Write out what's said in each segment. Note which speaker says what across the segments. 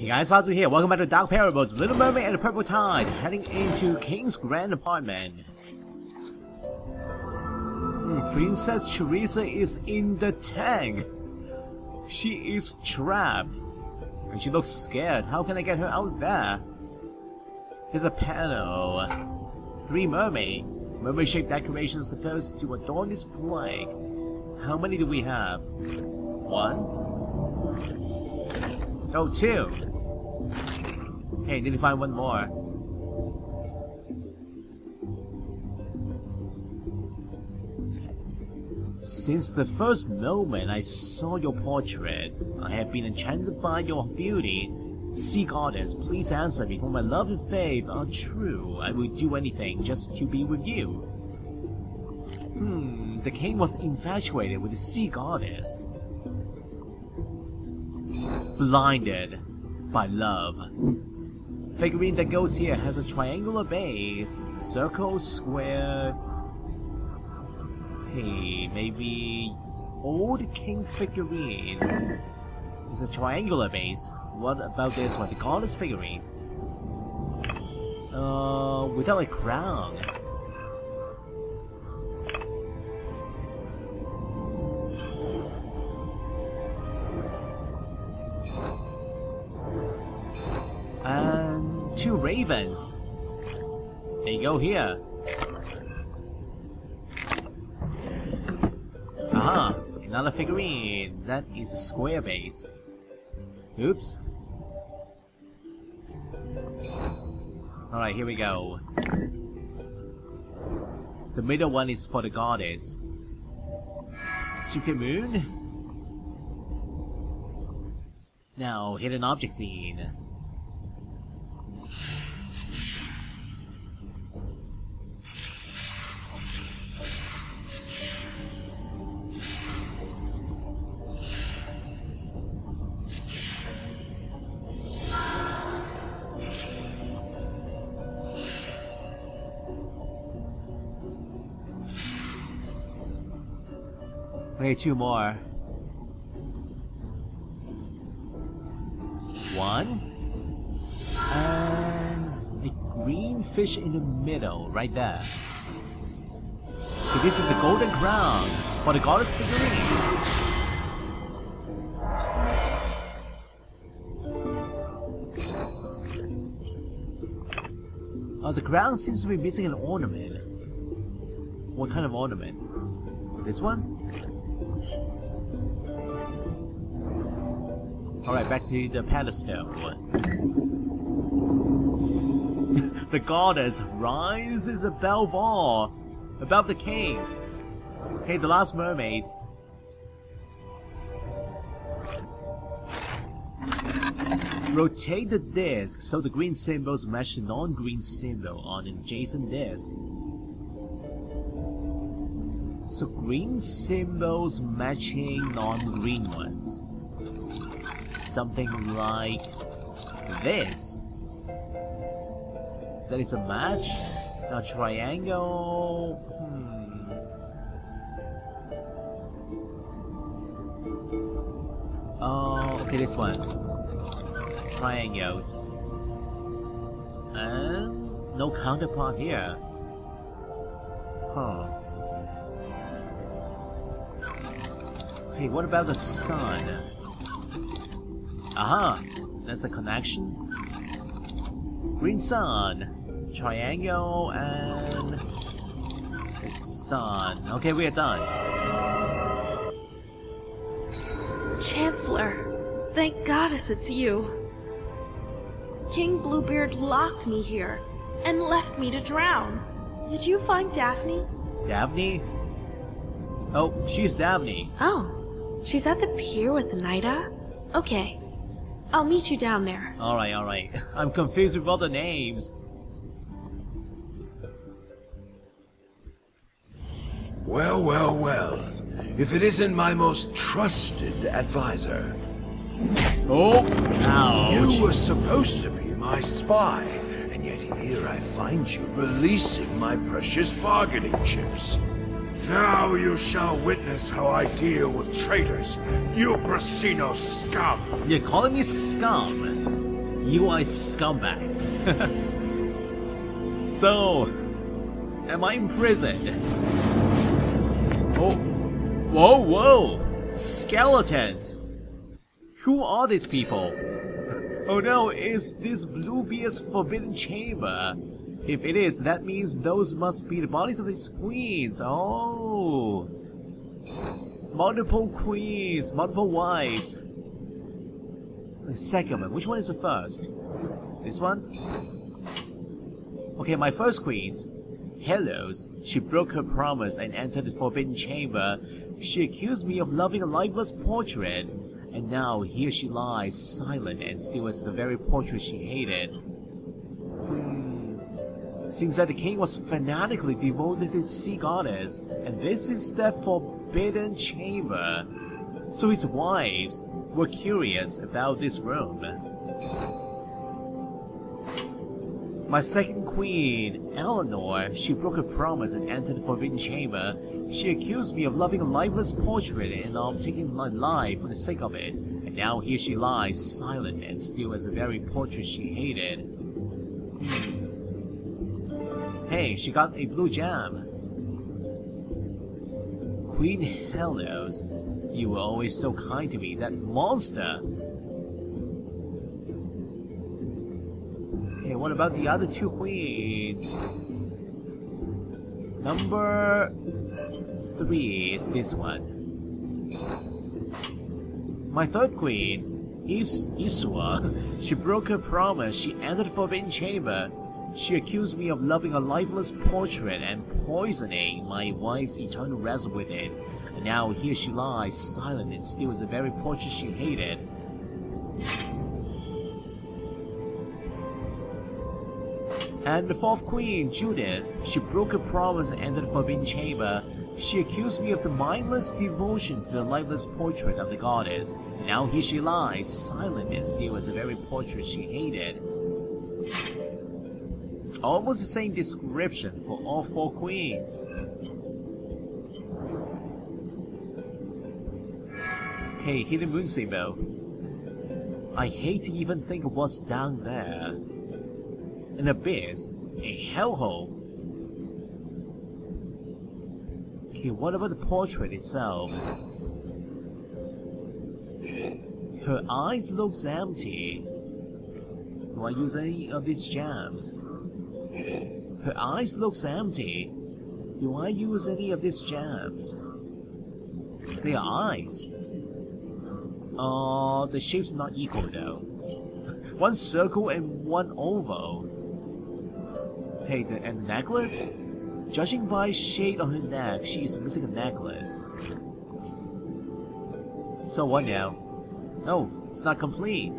Speaker 1: Hey guys, Pazu here. Welcome back to Dark Parables, Little Mermaid and the Purple Tide, heading into King's Grand Apartment. Hmm, Princess Teresa is in the tank. She is trapped. And she looks scared. How can I get her out there? There's a panel. Three mermaid. Mermaid-shaped decorations supposed to adorn this plank. How many do we have? One? Oh, two. Hey, did you find one more? Since the first moment I saw your portrait, I have been enchanted by your beauty. Sea goddess, please answer me, for my love and faith are true. I will do anything just to be with you. Hmm, the king was infatuated with the sea goddess. Blinded by love. Figurine that goes here has a triangular base, circle, square. Okay, maybe old king figurine. is a triangular base. What about this one? The goddess figurine. Uh, without a crown. Two ravens. They go here. Aha, another figurine. That is a square base. Oops. Alright, here we go. The middle one is for the goddess. Super moon? Now, hidden object scene. Okay, two more. One. And a green fish in the middle, right there. Okay, this is a golden crown for the goddess figurine. Oh, the ground seems to be missing an ornament. What kind of ornament? This one? Alright, back to the pedestal. the goddess rises above all, above the kings. Okay, the last mermaid. Rotate the disc so the green symbols match the non-green symbol on an adjacent disc. So green symbols matching non-green ones. Something like this. That is a match. A triangle. Hmm. Oh, okay, this one. Triangles. And no counterpart here. Huh. Okay, what about the sun? Aha! That's a connection. Green sun, triangle, and sun. Okay, we are done.
Speaker 2: Chancellor, thank goddess it's you. King Bluebeard locked me here and left me to drown. Did you find Daphne?
Speaker 1: Daphne? Oh, she's Daphne.
Speaker 2: Oh, she's at the pier with Nida? Okay, I'll meet you down there.
Speaker 1: Alright, alright. I'm confused with all the names.
Speaker 3: Well, well, well. If it isn't my most trusted advisor.
Speaker 1: Oh! Ouch!
Speaker 3: You were supposed to be my spy, and yet here I find you releasing my precious bargaining chips. Now you shall witness how I deal with traitors, you Prasino scum!
Speaker 1: You're calling me scum? You are scumbag. so, am I in prison? Oh, whoa, whoa! Skeletons! Who are these people? Oh no, is this Bluebeard's forbidden chamber? If it is, that means those must be the bodies of these queens. Oh! Multiple queens, multiple wives. The second one, which one is the first? This one? Okay, my first queen's. Helios. She broke her promise and entered the forbidden chamber. She accused me of loving a lifeless portrait. And now here she lies, silent and still as the very portrait she hated. Hmm. Seems that the king was fanatically devoted to sea goddess, and this is the forbidden chamber. So his wives were curious about this room. My second queen, Eleanor, she broke her promise and entered the forbidden chamber. She accused me of loving a lifeless portrait and of taking my life for the sake of it. And now here she lies, silent and still as the very portrait she hated. Hey, she got a blue gem. Queen Helios, you were always so kind to me. That monster! Okay, what about the other two queens? Number three is this one. My third queen is Isua. She broke her promise. She entered the Forbidden Chamber. She accused me of loving a lifeless portrait and poisoning my wife's eternal rest with it. And now here she lies, silent and still as the very portrait she hated. And the fourth queen, Judith, she broke her promise and entered the Forbidden Chamber. She accused me of the mindless devotion to the lifeless portrait of the goddess. Now here she lies, silent and still as the very portrait she hated. Almost the same description for all four queens. Hey, hidden moon symbol. I hate to even think of what's down there. An abyss? A hellhole? Okay, what about the portrait itself? Her eyes looks empty. Do I use any of these gems? Her eyes looks empty. Do I use any of these gems? They are eyes. Uh, the shape's not equal though. One circle and one oval. Hey, the, and the necklace? Judging by shade on her neck, she is missing a necklace. So what now? No, it's not complete.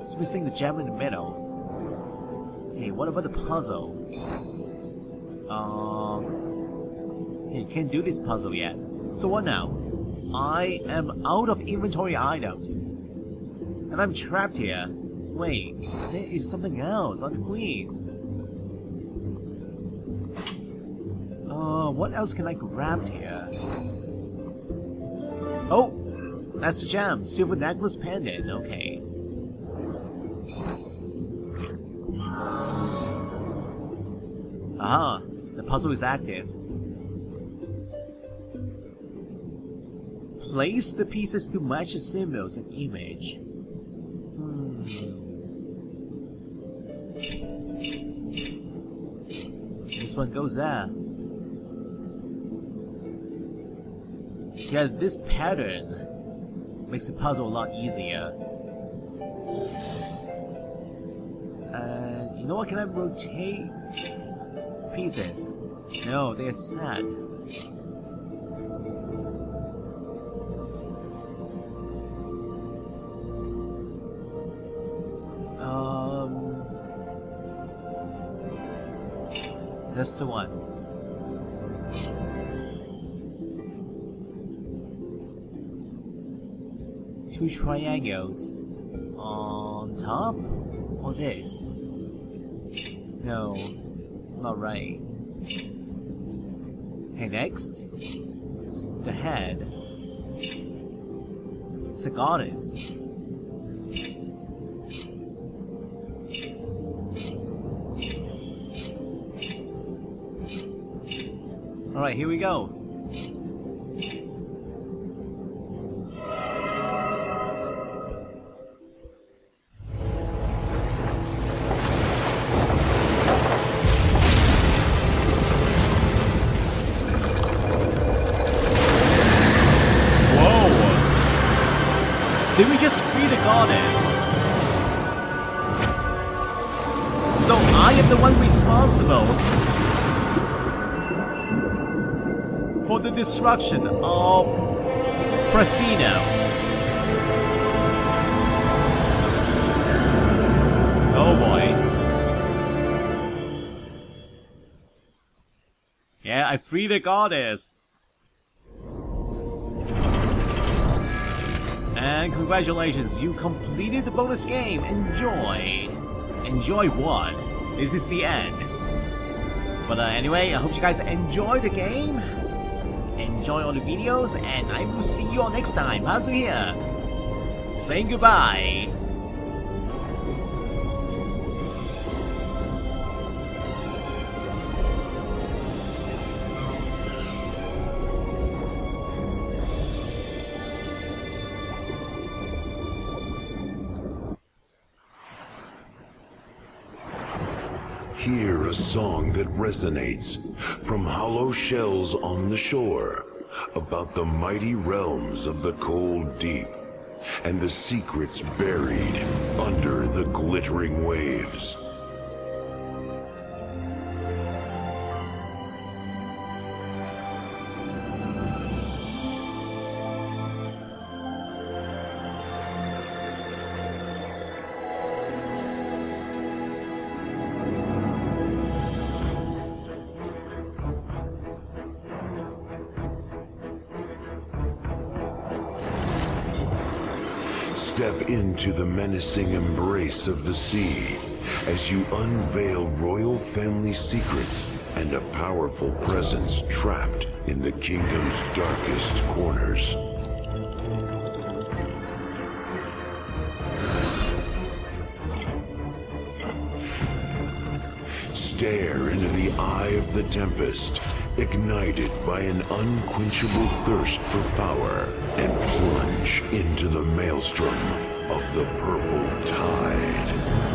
Speaker 1: It's missing the gem in the middle. Hey, what about the puzzle? Um... Hey, can't do this puzzle yet. So what now? I am out of inventory items. And I'm trapped here. Wait, there is something else on the queens. Uh, what else can I grab here? Oh! That's the gem. Silver necklace pendant. Okay. Aha! The puzzle is active. Place the pieces to match the symbols and image. Hmm. This one goes there. Yeah, this pattern makes the puzzle a lot easier. And you know what? Can I rotate pieces? No, they're sad. Um, that's the one. Two triangles on top or this? No, Lorraine. Okay, next It's the head. It's a goddess. Alright, here we go. Did we just free the goddess? So I am the one responsible for the destruction of Prasino. Oh boy. Yeah, I freed the goddess. And congratulations, you completed the bonus game. Enjoy. Enjoy what? This is the end. But uh, anyway, I hope you guys enjoy the game. Enjoy all the videos, and I will see you all next time. Pazu here. Saying goodbye.
Speaker 3: Hear a song that resonates from hollow shells on the shore about the mighty realms of the cold deep and the secrets buried under the glittering waves. Step into the menacing embrace of the sea as you unveil royal family secrets and a powerful presence trapped in the kingdom's darkest corners. Stare into the eye of the tempest, ignited by an unquenchable thirst for power, and plunge into the maelstrom of the purple tide.